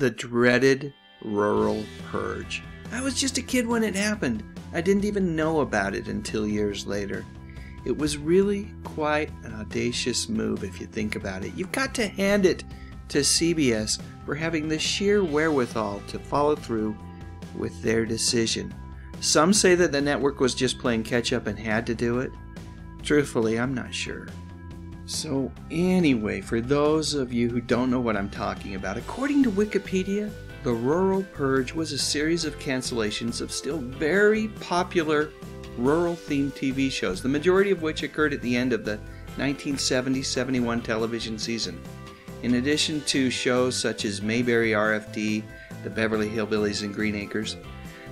the dreaded rural purge. I was just a kid when it happened. I didn't even know about it until years later. It was really quite an audacious move if you think about it. You've got to hand it to CBS for having the sheer wherewithal to follow through with their decision. Some say that the network was just playing catch up and had to do it. Truthfully, I'm not sure. So, anyway, for those of you who don't know what I'm talking about, according to Wikipedia, the Rural Purge was a series of cancellations of still very popular rural themed TV shows, the majority of which occurred at the end of the 1970 71 television season. In addition to shows such as Mayberry RFD, The Beverly Hillbillies, and Green Acres,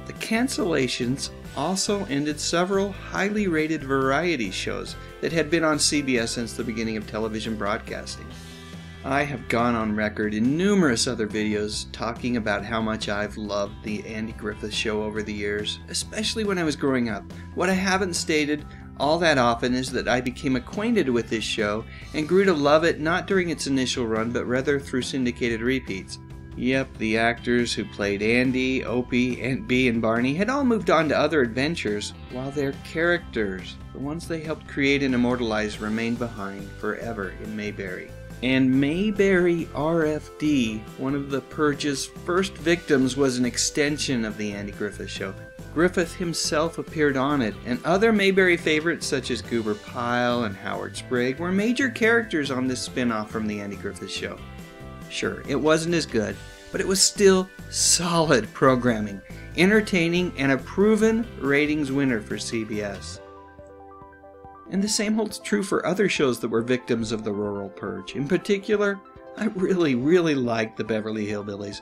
the cancellations also ended several highly rated variety shows that had been on CBS since the beginning of television broadcasting. I have gone on record in numerous other videos talking about how much I've loved the Andy Griffith Show over the years, especially when I was growing up. What I haven't stated all that often is that I became acquainted with this show and grew to love it not during its initial run, but rather through syndicated repeats. Yep, the actors who played Andy, Opie, Aunt Bee, and Barney had all moved on to other adventures, while their characters, the ones they helped create and immortalize, remained behind forever in Mayberry. And Mayberry RFD, one of the Purge's first victims, was an extension of the Andy Griffith Show. Griffith himself appeared on it, and other Mayberry favorites such as Goober Pyle and Howard Sprague were major characters on this spin off from the Andy Griffith Show. Sure, it wasn't as good, but it was still solid programming, entertaining, and a proven ratings winner for CBS. And the same holds true for other shows that were victims of the rural purge. In particular, I really, really liked the Beverly Hillbillies.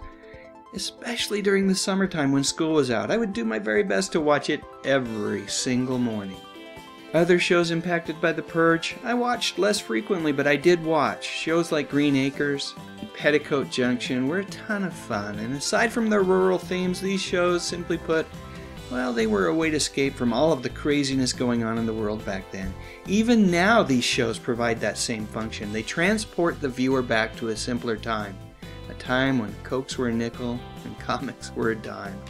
Especially during the summertime when school was out. I would do my very best to watch it every single morning. Other shows impacted by the purge, I watched less frequently, but I did watch. Shows like Green Acres Petticoat Junction were a ton of fun, and aside from their rural themes, these shows, simply put, well, they were a way to escape from all of the craziness going on in the world back then. Even now, these shows provide that same function. They transport the viewer back to a simpler time, a time when cokes were a nickel and comics were a dime.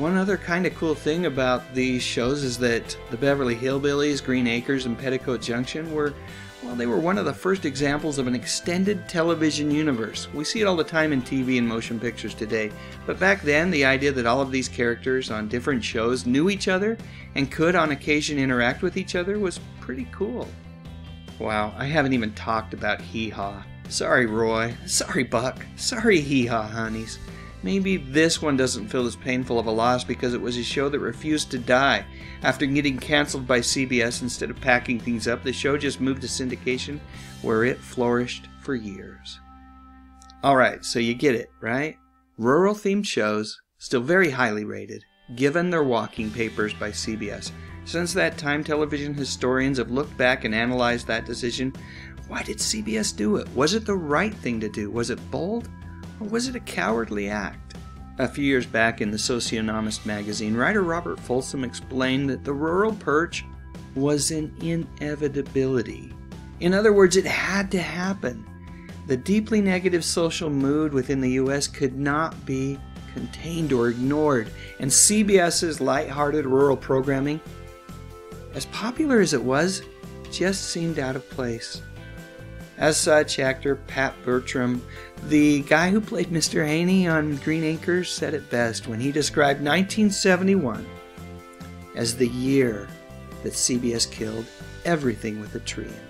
One other kind of cool thing about these shows is that the Beverly Hillbillies, Green Acres, and Petticoat Junction were, well, they were one of the first examples of an extended television universe. We see it all the time in TV and motion pictures today, but back then, the idea that all of these characters on different shows knew each other and could on occasion interact with each other was pretty cool. Wow, I haven't even talked about Hee Haw. Sorry, Roy. Sorry, Buck. Sorry, Hee Haw, honeys. Maybe this one doesn't feel as painful of a loss because it was a show that refused to die. After getting canceled by CBS instead of packing things up, the show just moved to syndication where it flourished for years. Alright, so you get it, right? Rural themed shows, still very highly rated, given their walking papers by CBS. Since that time, television historians have looked back and analyzed that decision. Why did CBS do it? Was it the right thing to do? Was it bold? Or was it a cowardly act? A few years back in the Socionomist magazine, writer Robert Folsom explained that the rural purge was an inevitability. In other words, it had to happen. The deeply negative social mood within the U.S. could not be contained or ignored, and CBS's light-hearted rural programming, as popular as it was, just seemed out of place. As such, actor Pat Buttram, the guy who played Mr. Haney on Green Acres, said it best when he described 1971 as the year that CBS killed everything with a tree in it.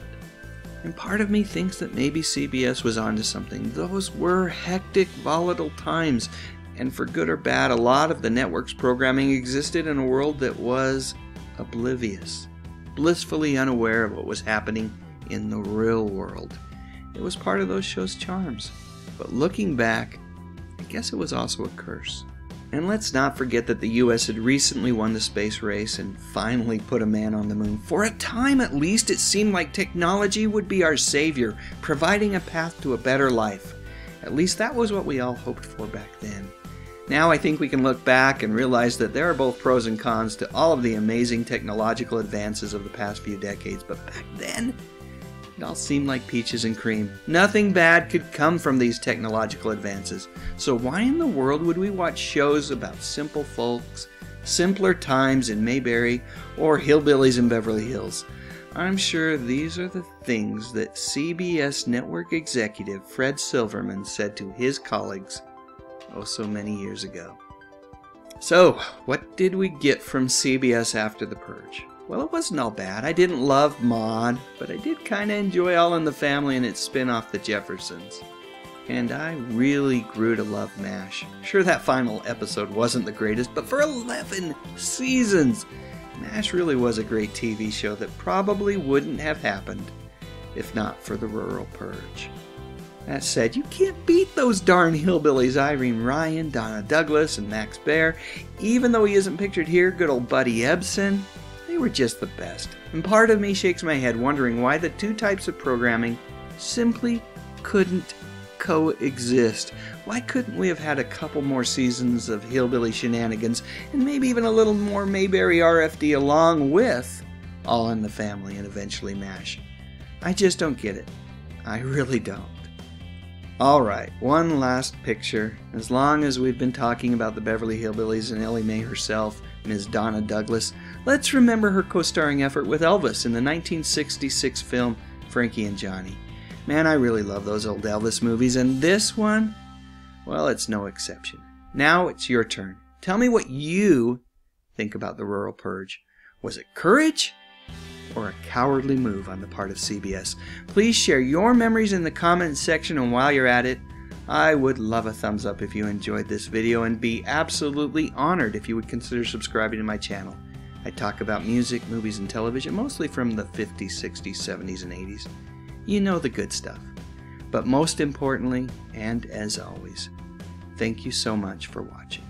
And part of me thinks that maybe CBS was onto something. Those were hectic, volatile times, and for good or bad, a lot of the network's programming existed in a world that was oblivious, blissfully unaware of what was happening in the real world. It was part of those shows' charms. But looking back, I guess it was also a curse. And let's not forget that the US had recently won the space race and finally put a man on the moon. For a time at least, it seemed like technology would be our savior, providing a path to a better life. At least that was what we all hoped for back then. Now I think we can look back and realize that there are both pros and cons to all of the amazing technological advances of the past few decades, but back then, It all seemed like peaches and cream. Nothing bad could come from these technological advances. So, why in the world would we watch shows about simple folks, simpler times in Mayberry, or hillbillies in Beverly Hills? I'm sure these are the things that CBS network executive Fred Silverman said to his colleagues oh so many years ago. So, what did we get from CBS after The Purge? Well, it wasn't all bad. I didn't love Maude, but I did kind of enjoy All in the Family and its spin off, The Jeffersons. And I really grew to love MASH. Sure, that final episode wasn't the greatest, but for 11 seasons, MASH really was a great TV show that probably wouldn't have happened if not for the rural purge. That said, you can't beat those darn hillbillies Irene Ryan, Donna Douglas, and Max Baer. Even though he isn't pictured here, good old Buddy Ebsen, were just the best. And part of me shakes my head wondering why the two types of programming simply couldn't coexist. Why couldn't we have had a couple more seasons of hillbilly shenanigans and maybe even a little more Mayberry RFD along with All in the Family and eventually MASH? I just don't get it. I really don't. Alright, one last picture. As long as we've been talking about the Beverly Hillbillies and Ellie Mae herself, Ms. Donna Douglas, let's remember her co starring effort with Elvis in the 1966 film Frankie and Johnny. Man, I really love those old Elvis movies, and this one, well, it's no exception. Now it's your turn. Tell me what you think about the rural purge. Was it courage? or a cowardly move on the part of CBS. Please share your memories in the comments section, and while you're at it, I would love a thumbs up if you enjoyed this video and be absolutely honored if you would consider subscribing to my channel. I talk about music, movies, and television, mostly from the 50s, 60s, 70s, and 80s. You know the good stuff. But most importantly, and as always, thank you so much for watching.